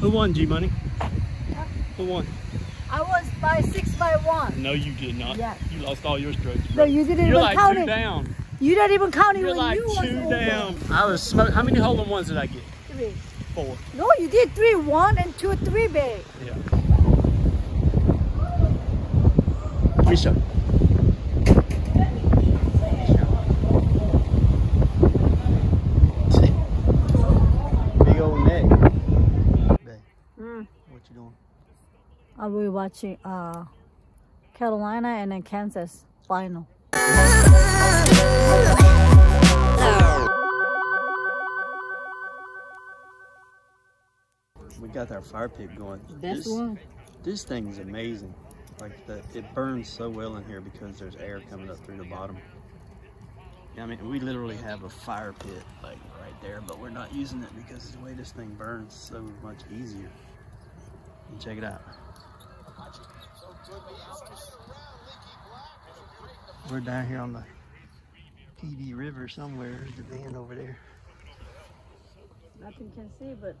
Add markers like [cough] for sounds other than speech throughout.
Who won, G Money? Who won? I was by six by one. No, you did not. Yeah. You lost all your strokes. No, bro. you didn't You're even like count two it. down. You didn't even count it You're when like you was two over. down. I was smoking. How many hole in ones did I get? Three. Four. No, you did three. One and two, three, babe. Yeah. Misha. Big old neck. Babe, Mm. What you doing? I'll be watching uh, Carolina and then Kansas final. We got our fire pit going. This, one. This thing is amazing. Like the, it burns so well in here because there's air coming up through the bottom. Yeah, I mean, we literally have a fire pit like right there, but we're not using it because the way this thing burns so much easier. And check it out. We're down here on the Pee Dee River somewhere. There's the van over there. Nothing can see, but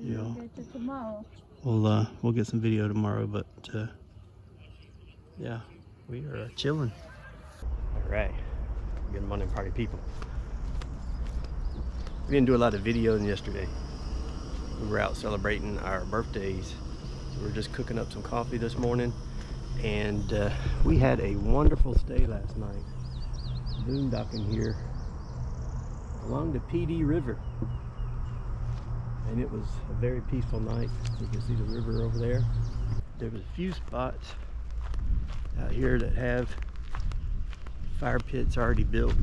Yeah. to tomorrow. We'll uh, we'll get some video tomorrow, but uh, yeah, we are uh, chilling. All right, good morning, party people. We didn't do a lot of videos yesterday. We were out celebrating our birthdays. We were just cooking up some coffee this morning, and uh, we had a wonderful stay last night. Boondocking here along the Pee Dee River and it was a very peaceful night. You can see the river over there. There was a few spots out here that have fire pits already built.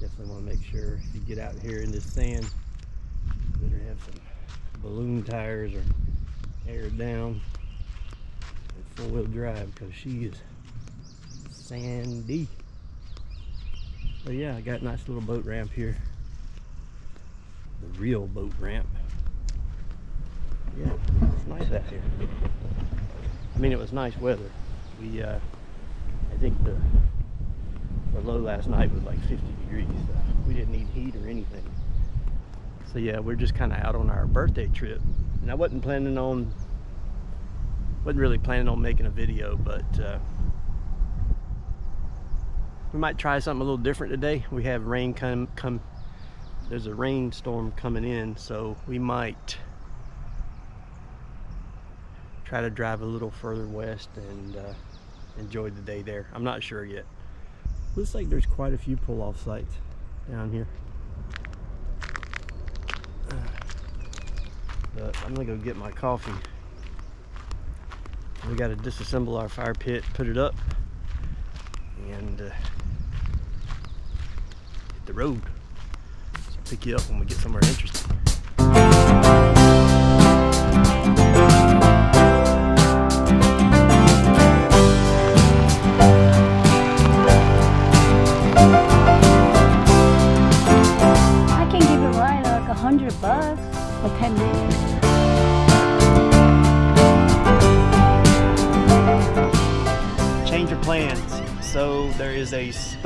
Definitely want to make sure you get out here in this sand, better have some balloon tires or air down four-wheel drive because she is sandy. But yeah, I got a nice little boat ramp here the real boat ramp. Yeah, it's nice out here. I mean, it was nice weather. We, uh, I think the the low last night was like 50 degrees. So we didn't need heat or anything. So yeah, we're just kind of out on our birthday trip, and I wasn't planning on, wasn't really planning on making a video, but uh, we might try something a little different today. We have rain come come there's a rainstorm coming in so we might try to drive a little further west and uh, enjoy the day there. I'm not sure yet. Looks like there's quite a few pull-off sites down here I'm gonna go get my coffee. We got to disassemble our fire pit put it up and uh, hit the road. Pick you up when we get somewhere interesting.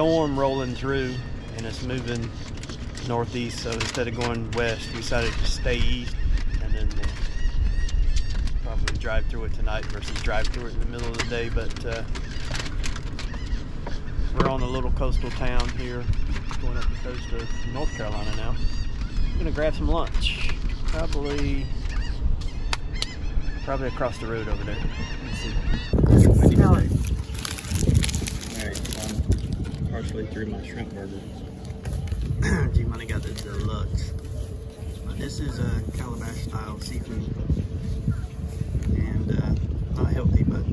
Storm rolling through and it's moving northeast. So instead of going west, we decided to stay east and then we'll probably drive through it tonight versus drive through it in the middle of the day. But uh, we're on a little coastal town here, going up the coast of North Carolina now. I'm gonna grab some lunch. Probably, probably across the road over there. Let's see. Smell it. Alright, so I'm partially through my shrimp burger. [clears throat] G Money got the deluxe. But this is a calabash style seafood. And uh, not healthy, but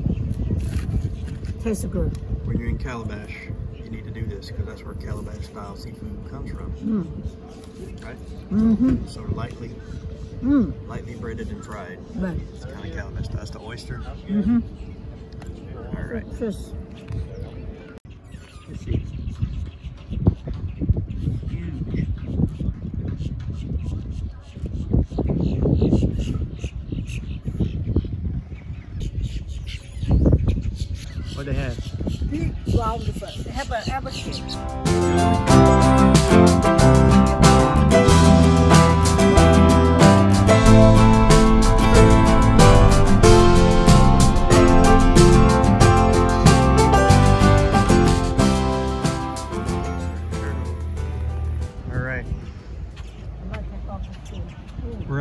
Tastes good. when you're in Calabash, you need to do this because that's where calabash style seafood comes from. Mm. Right? Mm-hmm. So lightly, Mm. lightly breaded and fried. Right. It's kind of calabash. That's the oyster. Mm-hmm. Alright. Just Let's. What they have? big round. They have an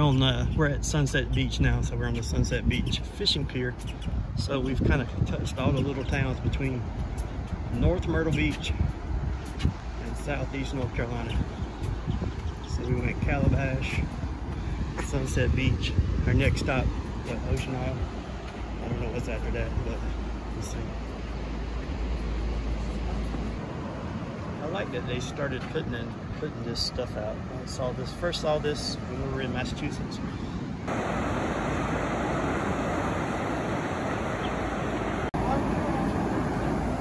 on we're at Sunset Beach now, so we're on the Sunset Beach fishing pier. So we've kind of touched all the little towns between North Myrtle Beach and Southeast North Carolina. So we went Calabash, Sunset Beach. Our next stop, what, Ocean Isle. I don't know what's after that, but we'll see. Like that they started putting in putting this stuff out. I saw this first saw this when we were in Massachusetts.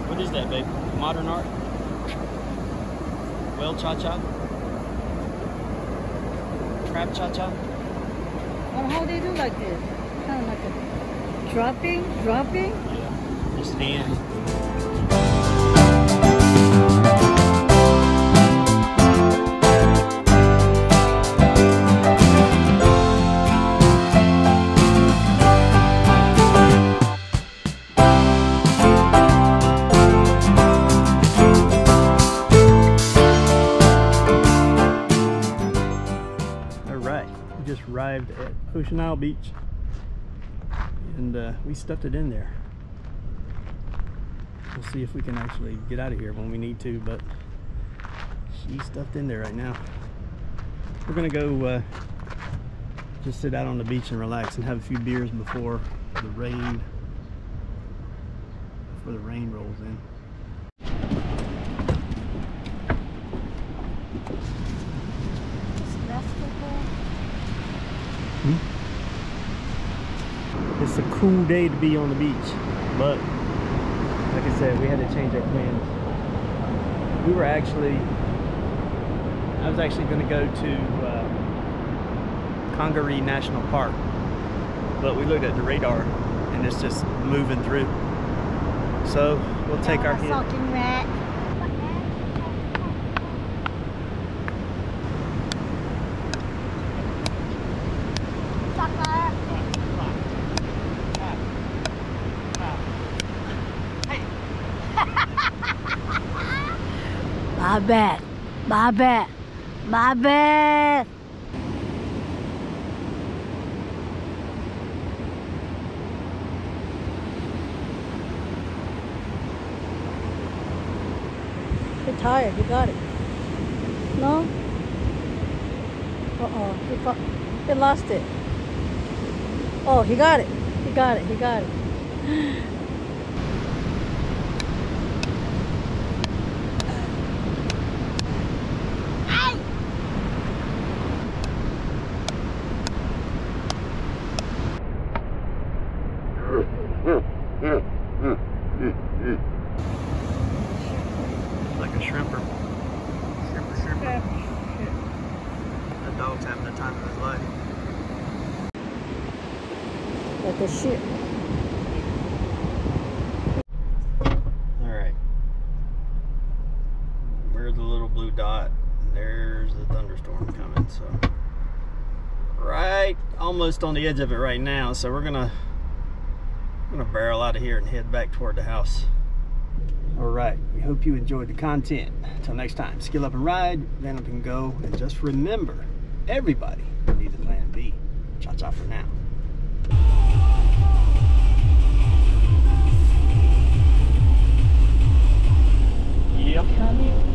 What is that, babe? Modern art? Well cha cha? Crab cha cha? Well, how they do like this? Kind of like a dropping, dropping. Yeah. Just hand. Ocean Isle Beach and uh, we stuffed it in there. We'll see if we can actually get out of here when we need to, but she's stuffed in there right now. We're gonna go uh, just sit out on the beach and relax and have a few beers before the rain before the rain rolls in. It's a cool day to be on the beach, but like I said, we had to change our plans. We were actually, I was actually going to go to uh, Congaree National Park, but we looked at the radar and it's just moving through. So we'll take our hit. My bad. My bad. My bad. You're tired. You got it. No? Uh-oh. He, he lost it. Oh, he got it. He got it. He got it. [gasps] [gasps] Like a shrimper. Shrimper, shrimper. That dog's having the time of his life. Like a ship. Alright. We're the little blue dot, there's the thunderstorm coming, so. Right almost on the edge of it right now, so we're gonna Gonna barrel out of here and head back toward the house. All right, we hope you enjoyed the content. Until next time, skill up and ride, Then up and go, and just remember, everybody needs a plan B. Cha-cha for now. Yep.